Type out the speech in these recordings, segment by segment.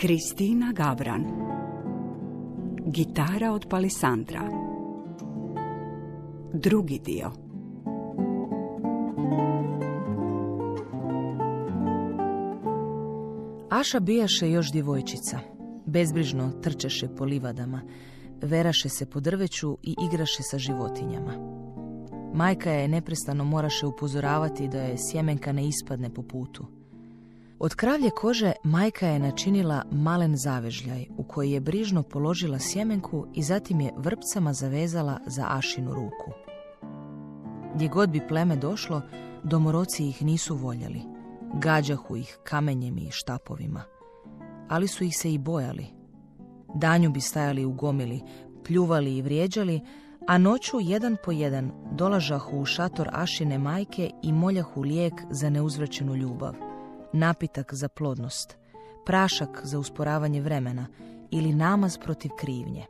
Kristina Gavran Gitara od Palisandra Drugi dio Aša bijaše još djevojčica. Bezbrižno trčeše po livadama, veraše se po drveću i igraše sa životinjama. Majka je neprestano moraše upozoravati da je sjemenka ne ispadne po putu. Od kravlje kože majka je načinila malen zavežljaj u koji je brižno položila sjemenku i zatim je vrpcama zavezala za Ašinu ruku. Gdje god bi pleme došlo, domoroci ih nisu voljeli. Gađahu ih kamenjem i štapovima. Ali su ih se i bojali. Danju bi stajali u gomili, pljuvali i vrijeđali, a noću jedan po jedan dolažahu u šator Ašine majke i moljahu lijek za neuzvraćenu ljubav, napitak za plodnost, prašak za usporavanje vremena ili namaz protiv krivnje.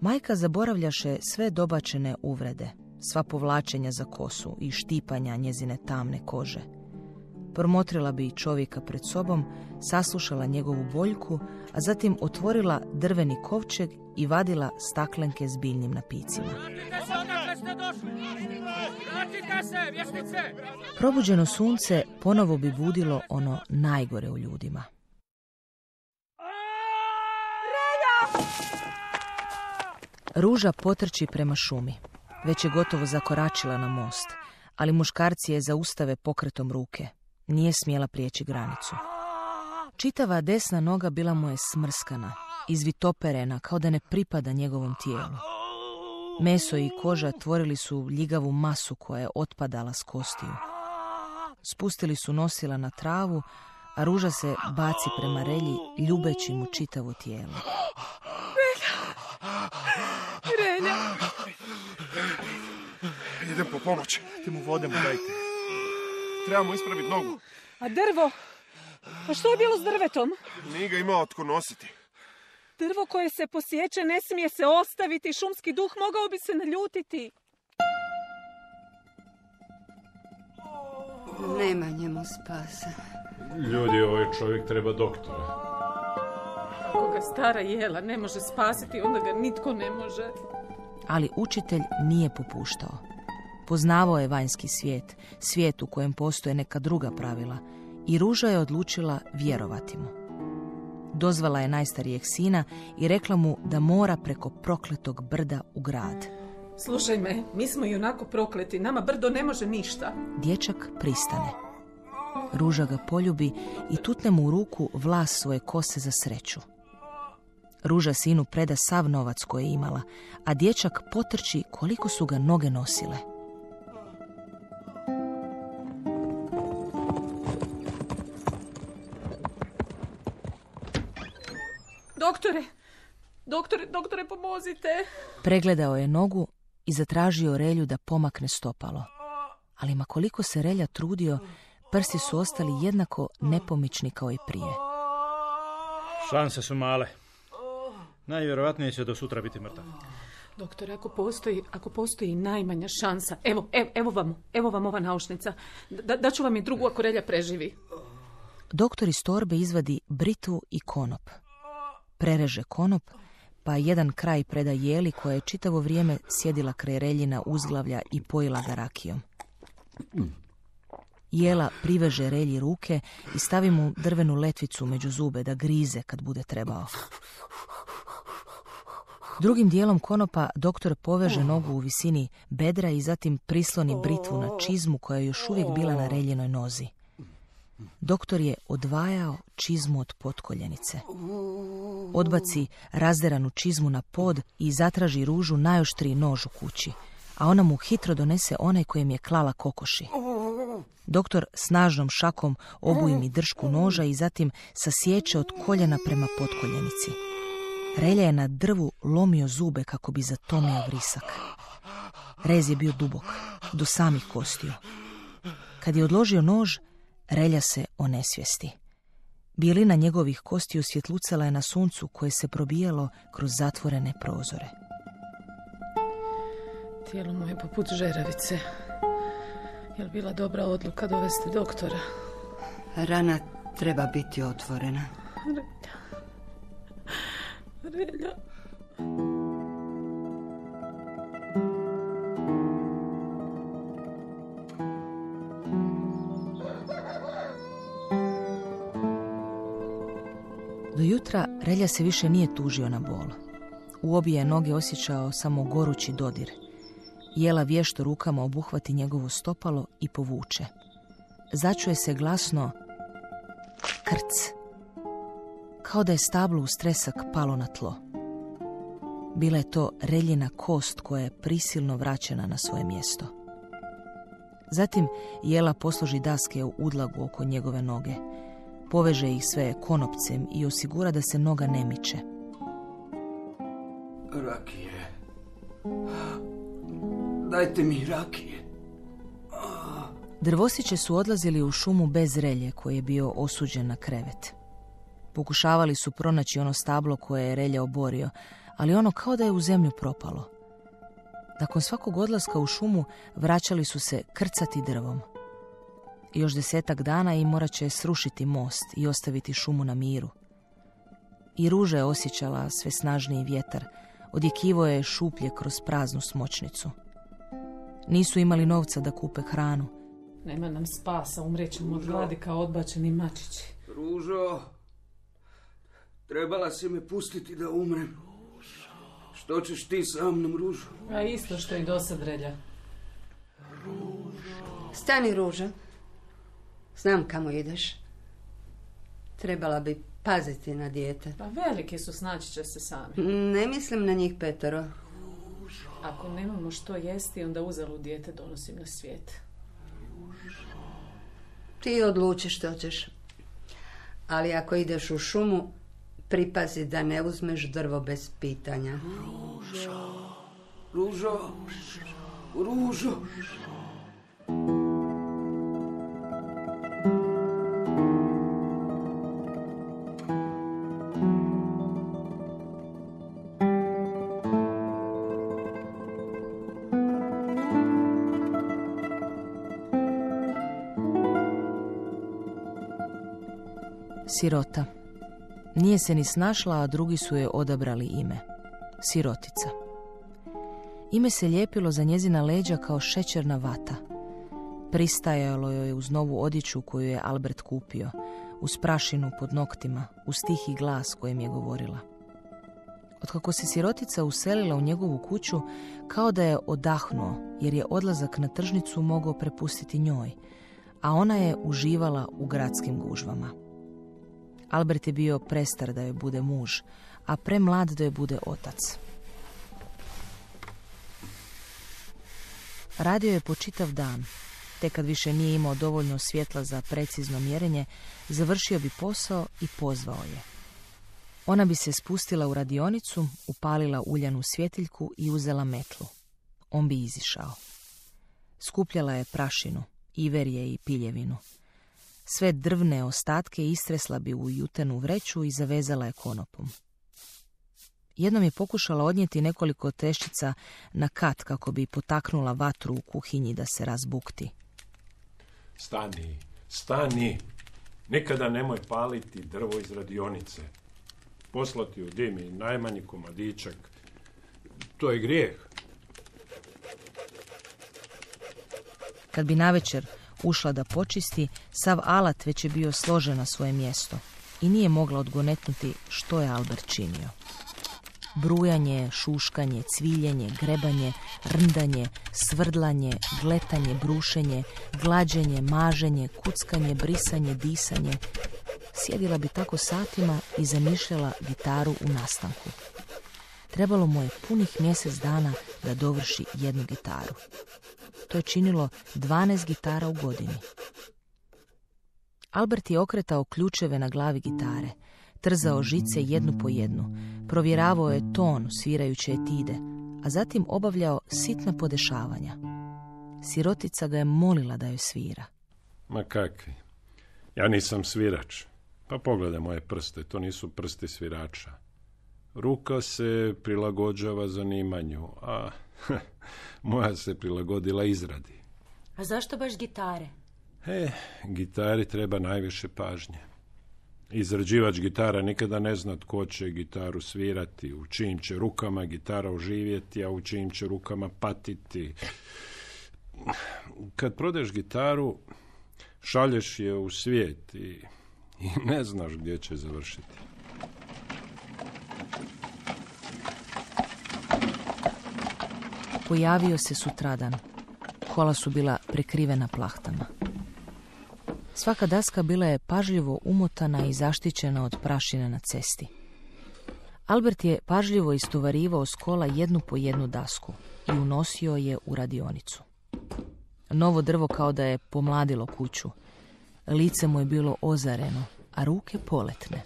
Majka zaboravljaše sve dobačene uvrede, sva povlačenja za kosu i štipanja njezine tamne kože. Promotrila bi čovjeka pred sobom, saslušala njegovu boljku, a zatim otvorila drveni kovčeg i vadila staklenke s biljnim napicima. Probuđeno sunce ponovo bi budilo ono najgore u ljudima. Ruža potrči prema šumi. Već je gotovo zakoračila na most, ali muškarci je zaustave pokretom ruke. Nije smjela prijeći granicu. Čitava desna noga bila mu je smrskana, izvitoperena, kao da ne pripada njegovom tijelu. Meso i koža tvorili su ljigavu masu koja je otpadala s kostiju. Spustili su nosila na travu, a ruža se baci prema relji, ljubeći mu čitavo tijelo. Relja! Idem po pomoć. Ti mu vode mu dajte. Trebamo ispraviti nogu. A drvo? A što je bilo s drvetom? Nije ga imao tko nositi. Drvo koje se posjeće ne smije se ostaviti, šumski duh mogao bi se naljutiti. Nema njemu spasa. Ljudi, ovaj čovjek treba doktora. Ako ga stara jela ne može spasiti, onda ga nitko ne može. Ali učitelj nije popuštao. Poznavao je vanjski svijet, svijet u kojem postoje neka druga pravila i Ruža je odlučila vjerovati mu. Dozvala je najstarijeg sina i rekla mu da mora preko prokletog brda u grad. Slušaj me, mi smo i onako prokleti, nama brdo ne može ništa. Dječak pristane. Ruža ga poljubi i tutne mu u ruku vlas svoje kose za sreću. Ruža sinu preda sav novac koji je imala, a dječak potrči koliko su ga noge nosile. Doktore, doktore, pomozite. Pregledao je nogu i zatražio relju da pomakne stopalo. Ali ma koliko se relja trudio, prsti su ostali jednako nepomični kao i prije. Šanse su male. Najvjerojatnije će do sutra biti mrtav. Doktore, ako postoji, ako postoji najmanja šansa, evo, evo, evo vam, evo vam ova naušnica. Da, daću vam je drugu ako relja preživi. Doktor iz torbe izvadi britu i konop. Prereže konop, pa jedan kraj preda jeli koja je čitavo vrijeme sjedila kraj reljina uzglavlja i pojila ga rakijom. Jela priveže relji ruke i stavi mu drvenu letvicu među zube da grize kad bude trebao. Drugim dijelom konopa doktor poveže nogu u visini bedra i zatim prisloni britvu na čizmu koja je još uvijek bila na reljinoj nozi. Doktor je odvajao čizmu od potkoljenice. Odbaci razderanu čizmu na pod i zatraži ružu najoštriji nož u kući, a ona mu hitro donese onaj kojem je klala kokoši. Doktor snažnom šakom obuji mi dršku noža i zatim sasjeće od koljena prema potkoljenici. Relja je na drvu lomio zube kako bi zatomio vrisak. Rez je bio dubok, do samih kostiju. Kad je odložio nož, Relja se onesvijesti. Bijelina njegovih kostiju svjetlucala je na suncu koje se probijalo kroz zatvorene prozore. Tijelo moje poput žeravice. Je li bila dobra odluka dovesti doktora? Rana treba biti otvorena. Relja. Do jutra Relja se više nije tužio na bol. U obje noge osjećao samo gorući dodir. Jela vješto rukama obuhvati njegovo stopalo i povuče. Začuje se glasno krc. Kao da je stablo u stresak palo na tlo. Bila je to reljina kost koja je prisilno vraćena na svoje mjesto. Zatim Jela posloži daske u udlagu oko njegove noge. Poveže ih sve konopcem i osigura da se noga ne miče. Rakije. Dajte mi rakije. Drvosiće su odlazili u šumu bez relje koji je bio osuđen na krevet. Pokušavali su pronaći ono stablo koje je relje oborio, ali ono kao da je u zemlju propalo. Nakon svakog odlaska u šumu vraćali su se krcati drvom. Još desetak dana i morat će srušiti most i ostaviti šumu na miru. I ruža je osjećala sve snažniji vjetar, odjekivo je šuplje kroz praznu smočnicu. Nisu imali novca da kupe hranu. Nema nam spasa, umrećemo od gladi kao odbačeni mačići. Ružo, trebala si me pustiti da umrem. Što ćeš ti sa mnom, Ružo? A isto što i dosad relja. Stani, Ruža. Znam kamo ideš. Trebala bi paziti na dijete. Pa veliki su, snaći će se sami. Ne mislim na njih petero. Ako nemamo što jesti, onda uzelu dijete donosim na svijet. Ti odluči što ćeš. Ali ako ideš u šumu, pripazi da ne uzmeš drvo bez pitanja. Ružo, Ružo. Sirota. Nije se ni snašla, a drugi su je odabrali ime. Sirotica. Ime se lijepilo za njezina leđa kao šećerna vata. Pristajalo joj je uz novu odjeću koju je Albert kupio, uz prašinu pod noktima, uz tihi glas kojem je govorila. Otkako se sirotica uselila u njegovu kuću, kao da je odahnuo, jer je odlazak na tržnicu mogao prepustiti njoj, a ona je uživala u gradskim gužvama. Albert je bio prestar da joj bude muž, a premlad da joj bude otac. Radio je po čitav dan, te kad više nije imao dovoljno svjetla za precizno mjerenje, završio bi posao i pozvao je. Ona bi se spustila u radionicu, upalila uljanu svjetiljku i uzela metlu. On bi izišao. Skupljala je prašinu, iverje i piljevinu. Sve drvne ostatke istresla bi u jutenu vreću i zavezala je konopom. Jednom je pokušala odnijeti nekoliko teščica na kat kako bi potaknula vatru u kuhinji da se razbukti. Stani, stani. Nikada nemoj paliti drvo iz radionice. Poslati u dim i najmanji komadičak. To je grijeh. Kad bi navečer ušla da počisti, sav alat već je bio složen na svoje mjesto i nije mogla odgonetnuti što je Albert činio. Brujanje, šuškanje, cviljenje, grebanje, rndanje, svrdlanje, gletanje, brušenje, glađenje, maženje, kuckanje, brisanje, disanje. Sjedila bi tako satima i zamišljala gitaru u nastanku. Trebalo mu je punih mjesec dana da dovrši jednu gitaru. To je činilo 12 gitara u godini. Albert je okretao ključeve na glavi gitare, trzao žice jednu po jednu, provjeravao je ton svirajuće etide, a zatim obavljao sitna podešavanja. Sirotica ga je molila da joj svira. Ma kakvi. Ja nisam svirač. Pa pogledaj moje prste, to nisu prsti svirača. Ruka se prilagođava zanimanju, a moja se prilagodila izradi. A zašto baš gitare? E, gitari treba najviše pažnje. Izrađivač gitara nikada ne zna tko će gitaru svirati, u čijim će rukama gitara oživjeti, a u čijim će rukama patiti. Kad prodeš gitaru, šalješ je u svijet i, i ne znaš gdje će završiti. Pojavio se sutradan. Kola su bila prekrivena plahtama. Svaka daska bila je pažljivo umotana i zaštićena od prašine na cesti. Albert je pažljivo istovarivao s kola jednu po jednu dasku i unosio je u radionicu. Novo drvo kao da je pomladilo kuću. Lice mu je bilo ozareno, a ruke poletne.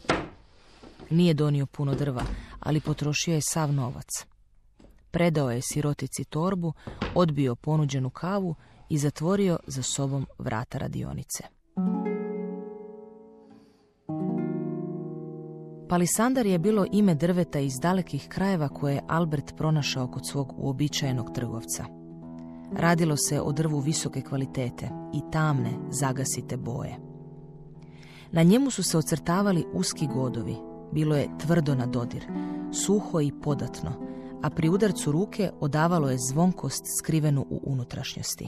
Nije donio puno drva, ali potrošio je sav novac. Predao je sirotici torbu, odbio ponuđenu kavu i zatvorio za sobom vrata radionice. Palisandar je bilo ime drveta iz dalekih krajeva koje je Albert pronašao kod svog uobičajenog trgovca. Radilo se o drvu visoke kvalitete i tamne, zagasite boje. Na njemu su se ocrtavali uski godovi, bilo je tvrdo na dodir, suho i podatno, a pri udarcu ruke odavalo je zvonkost skrivenu u unutrašnjosti.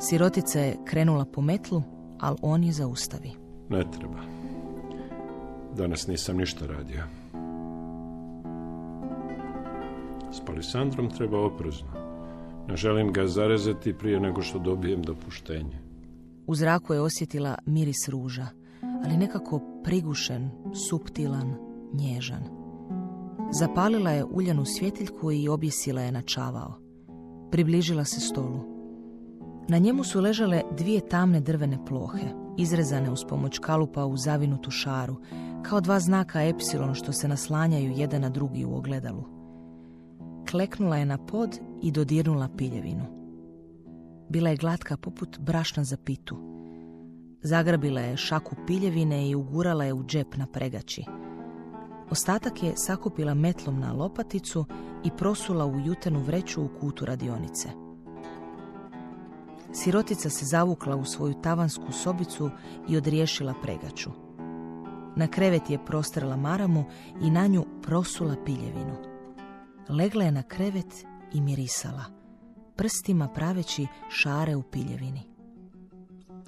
Sirotica je krenula po metlu, ali on je zaustavi. Ne treba. Danas nisam ništa radio. S palisandrom treba oprezno. Ne želim ga zarezati prije nego što dobijem dopuštenje. U zraku je osjetila miris ruža, ali nekako prigušen, suptilan, nježan. Zapalila je uljanu svjetiljku i objesila je na čavao. Približila se stolu. Na njemu su ležale dvije tamne drvene plohe, izrezane uz pomoć kalupa u zavinutu šaru, kao dva znaka epsilon što se naslanjaju jedan na drugi u ogledalu. Kleknula je na pod i dodirnula piljevinu. Bila je glatka poput brašna za pitu. Zagrabila je šaku piljevine i ugurala je u džep na pregači. Ostatak je sakupila metlom na lopaticu i prosula u jutenu vreću u kutu radionice. Sirotica se zavukla u svoju tavansku sobicu i odriješila pregaču. Na krevet je prostrala maramu i na nju prosula piljevinu. Legla je na krevet i mirisala, prstima praveći šare u piljevini.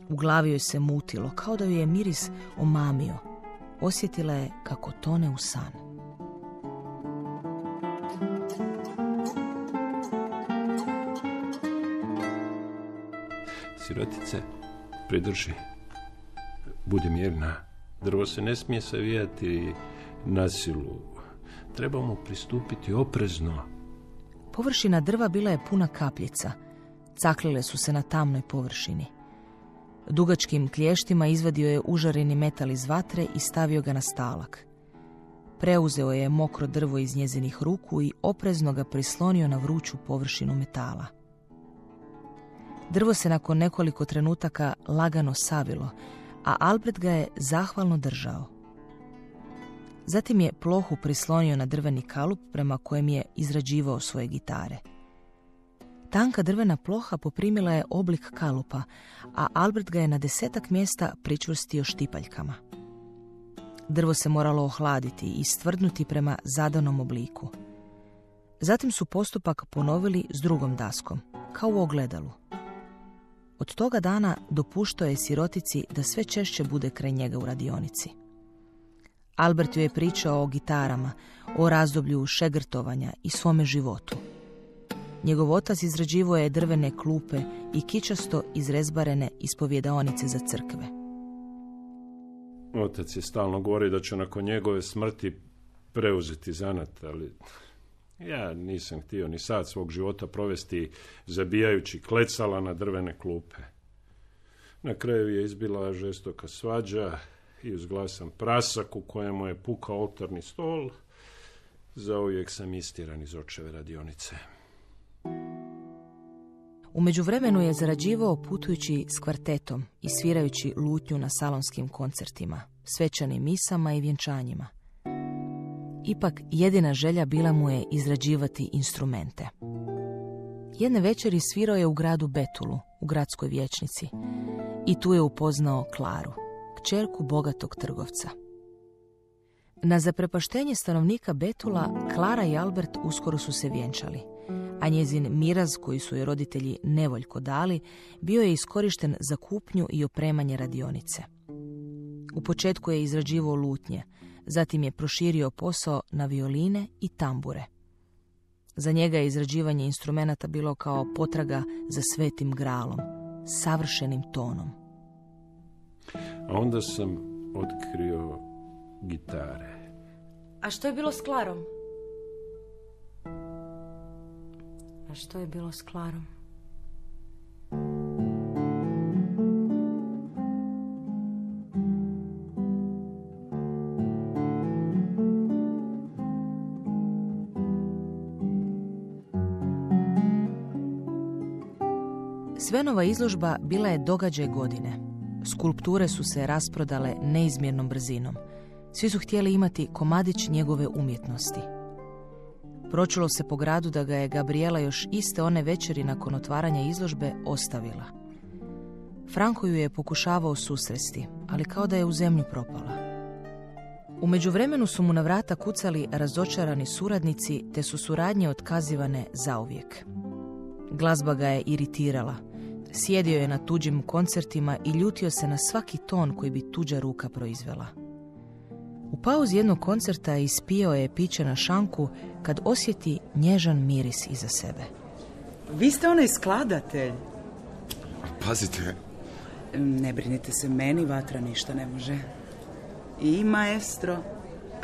U glavi joj se mutilo, kao da ju je miris omamio. Osjetila je kako tone u san. Sirotice, pridrži. Budi mirna. Drvo se ne smije savijati na silu. Trebamo pristupiti oprezno. Površina drva bila je puna kapljica. Caklile su se na tamnoj površini. Dugačkim klještima izvadio je užareni metal iz vatre i stavio ga na stalak. Preuzeo je mokro drvo iz njezinih ruku i oprezno ga prislonio na vruću površinu metala. Drvo se nakon nekoliko trenutaka lagano savilo, a Albert ga je zahvalno držao. Zatim je plohu prislonio na drveni kalup prema kojem je izrađivao svoje gitare. Tanka drvena ploha poprimila je oblik kalupa, a Albert ga je na desetak mjesta pričvrstio štipaljkama. Drvo se moralo ohladiti i stvrdnuti prema zadanom obliku. Zatim su postupak ponovili s drugom daskom, kao u ogledalu. Od toga dana dopuštao je sirotici da sve češće bude kraj njega u radionici. Albert joj je pričao o gitarama, o razdoblju šegrtovanja i svome životu. Njegov otac izrađivao je drvene klupe i kičasto izrezbarene ispovjedaonice za crkve. Otac je stalno govori da će nakon njegove smrti preuzeti zanat, ali ja nisam htio ni sad svog života provesti zabijajući klecala na drvene klupe. Na kraju je izbila žestoka svađa i uzglasan prasak u kojemu je pukao oltarni stol. Zauvijek sam istiran iz očeve radionice. U međuvremenu je zarađivao putujući s kvartetom i svirajući lutnju na salonskim koncertima, svečanim misama i vjenčanjima. Ipak jedina želja bila mu je izrađivati instrumente. Jedne večeri svirao je u gradu Betulu, u gradskoj vječnici, i tu je upoznao Klaru, kćerku bogatog trgovca. Na zaprepaštenje stanovnika Betula, Klara i Albert uskoro su se vjenčali, a njezin miraz koji su joj roditelji nevoljko dali bio je iskorišten za kupnju i opremanje radionice. U početku je izrađivao lutnje, zatim je proširio posao na violine i tambure. Za njega je izrađivanje instrumenata bilo kao potraga za svetim gralom, savršenim tonom. A onda sam otkrio gitare. A što je bilo s Klarom? Što je bilo s Klarom? Svenova izložba bila je događaj godine. Skulpture su se rasprodale neizmjernom brzinom. Svi su htjeli imati komadić njegove umjetnosti. Pročulo se po gradu da ga je Gabriela još iste one večeri nakon otvaranja izložbe ostavila. Franko ju je pokušavao susresti, ali kao da je u zemlju propala. U međuvremenu su mu na vrata kucali razočarani suradnici, te su suradnje otkazivane zauvijek. Glazba ga je iritirala. Sjedio je na tuđim koncertima i ljutio se na svaki ton koji bi tuđa ruka proizvela. U pauzi jednog koncerta ispio je piće na šanku kad osjeti nježan miris iza sebe. Vi ste onaj skladatelj. Pazite, Ne brinite se, meni vatra ništa ne može. I maestro,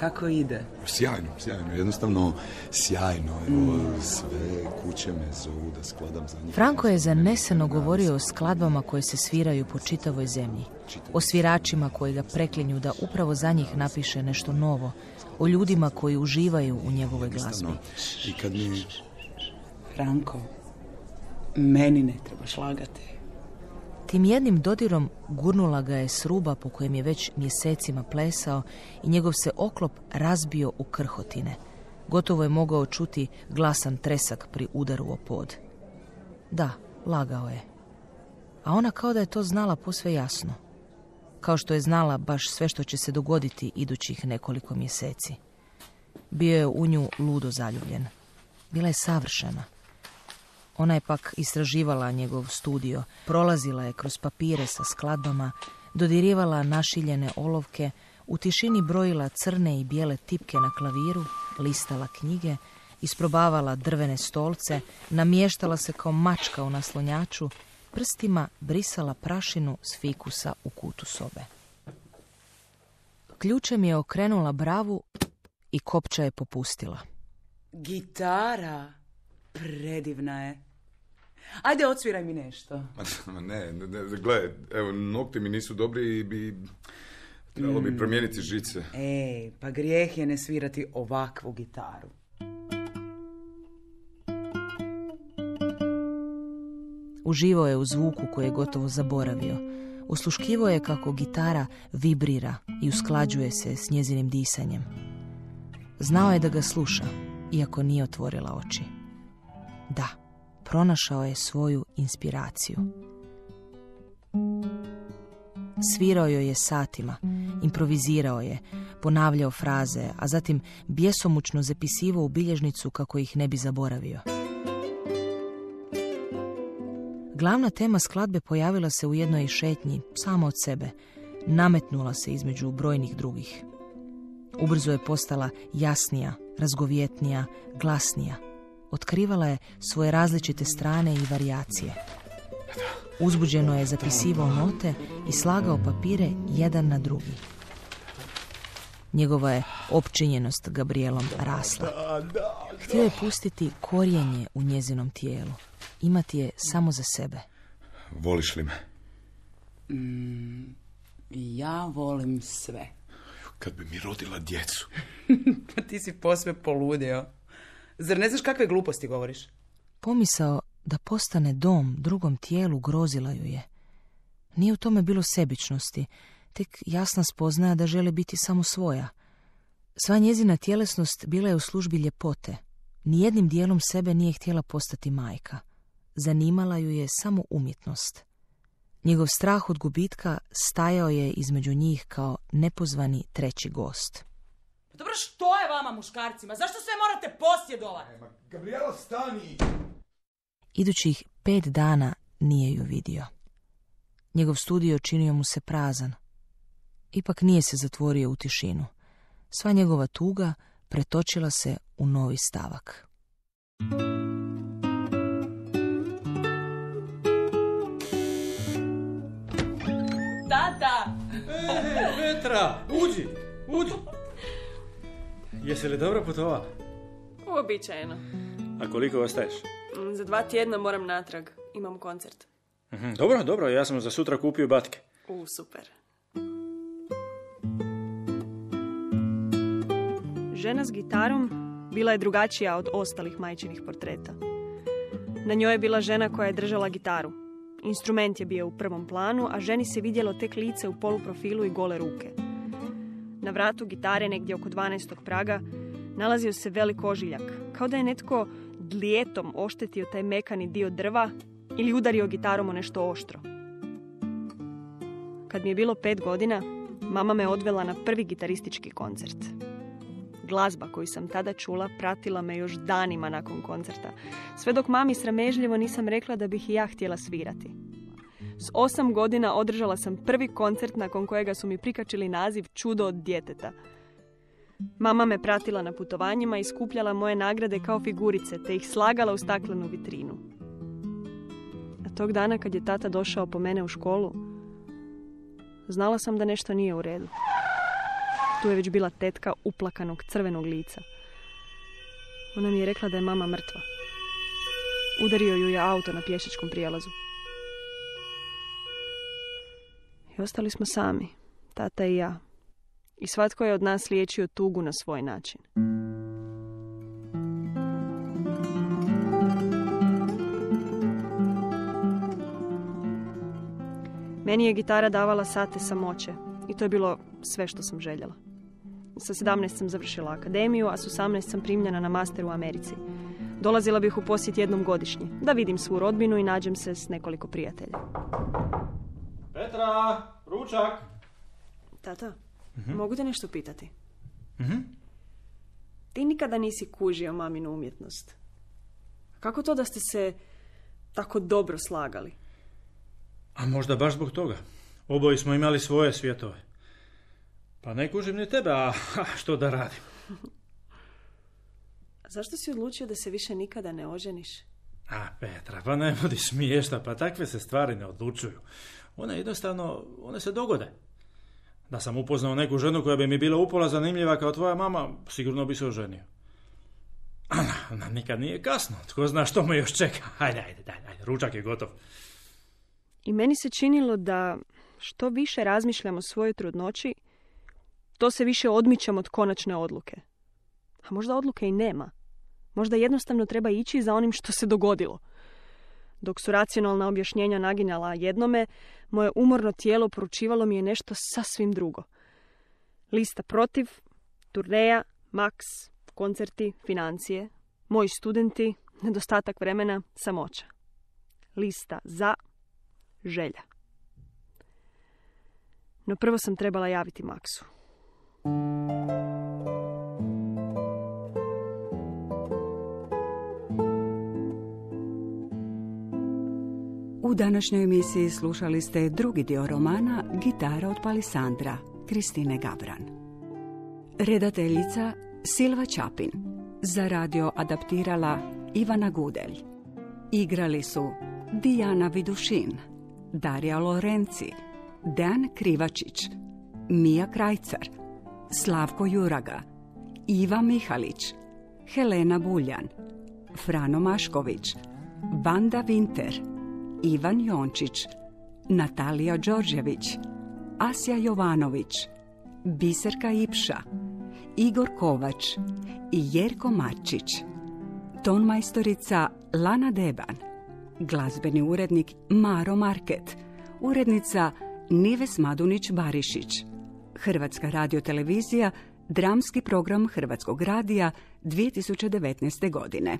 kako ide? sjajno, sjajno, jednostavno sjajno. Evo, sve kuće me zovu da skladam za njih. Franko je zaneseno govorio o skladbama koje se sviraju po čitavoj zemlji, o sviračima koji ga preklinju da upravo za njih napiše nešto novo, o ljudima koji uživaju u njegovoj glazbi. I kad mi... Franko, meni ne trebaš lagati. Tim jednim dodirom gurnula ga je s ruba po kojem je već mjesecima plesao i njegov se oklop razbio u krhotine. Gotovo je mogao čuti glasan tresak pri udaru o pod. Da, lagao je. A ona kao da je to znala posve jasno. Kao što je znala baš sve što će se dogoditi idućih nekoliko mjeseci. Bio je u nju ludo zaljubljen. Bila je savršena. Ona je pak istraživala njegov studio, prolazila je kroz papire sa skladbama, dodirivala našiljene olovke, u tišini brojila crne i bijele tipke na klaviru, listala knjige, isprobavala drvene stolce, namještala se kao mačka u naslonjaču, prstima brisala prašinu s fikusa u kutu sobe. Ključem je okrenula bravu i kopča je popustila. Gitara, predivna je. Ajde, odsviraj mi nešto. Ma ne, ne, ne, gledaj, evo, nokti mi nisu dobri i bi... Trebalo bi promijeniti žice. Ej, pa grijeh je ne svirati ovakvu gitaru. Uživao je u zvuku koji je gotovo zaboravio. Osluškivo je kako gitara vibrira i usklađuje se s njezinim disanjem. Znao je da ga sluša, iako nije otvorila oči. Da, pronašao je svoju inspiraciju. Svirao joj je satima, improvizirao je, ponavljao fraze, a zatim bjesomučno zapisivao u bilježnicu kako ih ne bi zaboravio. Glavna tema skladbe pojavila se u jednoj šetnji, samo od sebe. Nametnula se između brojnih drugih. Ubrzo je postala jasnija, razgovjetnija, glasnija. Otkrivala je svoje različite strane i varijacije. Uzbuđeno je zapisivao note i slagao papire jedan na drugi. Njegova je opčinjenost Gabrielom rasla. Htio je pustiti korijenje u njezinom tijelu. Imati je samo za sebe. Voliš li me? Ja volim sve. Kad bi mi rodila djecu. Pa ti si posve poludio. Zar ne znaš kakve gluposti govoriš? Pomisao da postane dom drugom tijelu grozila ju je. Nije u tome bilo sebičnosti, tek jasna spoznaja da želi biti samo svoja. Sva njezina tjelesnost bila je u službi ljepote. Nijednim dijelom sebe nije htjela postati majka. Zanimala ju je samo umjetnost. Njegov strah od gubitka stajao je između njih kao nepozvani treći gost. Dobro, što je vama muškarcima? Zašto sve morate posjedovati? Gabriela, stani! Idućih pet dana nije ju vidio. Njegov studio činio mu se prazan. Ipak nije se zatvorio u tišinu. Sva njegova tuga pretočila se u novi stavak. Tata! E, Petra, uđi, uđi. Jesi li dobro putovala? Uobičajeno. A koliko ostaješ? Mm, Za dva tjedna moram natrag. Imam koncert. Mhm, Dobro, dobro, ja sam za sutra kupio batke. U, super. Žena s gitarom bila je drugačija od ostalih majčinih portreta. Na njoj je bila žena koja je držala gitaru. Instrument je bio u prvom planu, a ženi se vidjelo tek lice u poluprofilu i gole ruke. Na vratu gitare, negdje oko 12. praga, nalazio se velik ožiljak, kao da je netko dlijetom oštetio taj mekani dio drva ili udario gitarom o nešto oštro. Kad mi je bilo pet godina, mama me odvela na prvi gitaristički koncert. Glazba koju sam tada čula pratila me još danima nakon koncerta, sve dok mami sramežljivo nisam rekla da bih i ja htjela svirati. S osam godina održala sam prvi koncert nakon kojega su mi prikačili naziv Čudo od djeteta. Mama me pratila na putovanjima i skupljala moje nagrade kao figurice, te ih slagala u staklenu vitrinu. A tog dana kad je tata došao po mene u školu, znala sam da nešto nije u redu. Tu je već bila tetka uplakanog crvenog lica. Ona mi je rekla da je mama mrtva. Udario ju je auto na pješačkom prijelazu. Ostali smo sami, tata i ja. I svatko je od nas liječio tugu na svoj način. Meni je gitara davala sate samoće i to je bilo sve što sam željela. Sa 17 sam završila akademiju, a s 18 sam primljena na master u Americi. Dolazila bih u posjet jednom godišnje, da vidim svu rodbinu i nađem se s nekoliko prijatelja. Petra, ručak. Tata, mogu te nešto pitati? Mhm. Ti nikada nisi kužio maminu umjetnost. Kako to da ste se tako dobro slagali? A možda baš zbog toga. Oboji smo imali svoje svjetove. Pa ne kužim ni tebe, a što da radim? Zašto si odlučio da se više nikada ne oženiš? A, Petra, pa ne budi smiješna, pa takve se stvari ne odlučuju. One jednostavno, one se dogode. Da sam upoznao neku ženu koja bi mi bila upola zanimljiva kao tvoja mama, sigurno bi se oženio. A, na, na, nikad nije kasno, tko zna što me još čeka. Ajde, ajde, ajde, ajde, ručak je gotov. I meni se činilo da što više razmišljam o svojoj trudnoći, to se više odmičem od konačne odluke. A možda odluke i nema. Možda jednostavno treba ići za onim što se dogodilo. Dok su racionalna objašnjenja naginjala jednome, moje umorno tijelo poručivalo mi je nešto sasvim drugo. Lista protiv, turneja, maks, koncerti, financije, moji studenti, nedostatak vremena, samoća. Lista za, želja. No prvo sam trebala javiti Maksu. U današnjoj emisiji slušali ste drugi dio romana Gitara od Palisandra, Kristine Gabran. Redateljica Silva Čapin. Za radio adaptirala Ivana Gudelj. Igrali su Dijana Vidušin, Darija Lorenci, Dejan Krivačić, Mija Krajcar, Slavko Juraga, Iva Mihalić, Helena Buljan, Frano Mašković, Vanda Vinter, Ivan Jončić, Natalija Đorđević, Asja Jovanović, Biserka Ipša, Igor Kovač i Jerko Marčić. Tonmajstorica Lana Deban, glazbeni urednik Maro Market, urednica Nives Madunić-Barišić, Hrvatska radiotelevizija, dramski program Hrvatskog radija 2019. godine.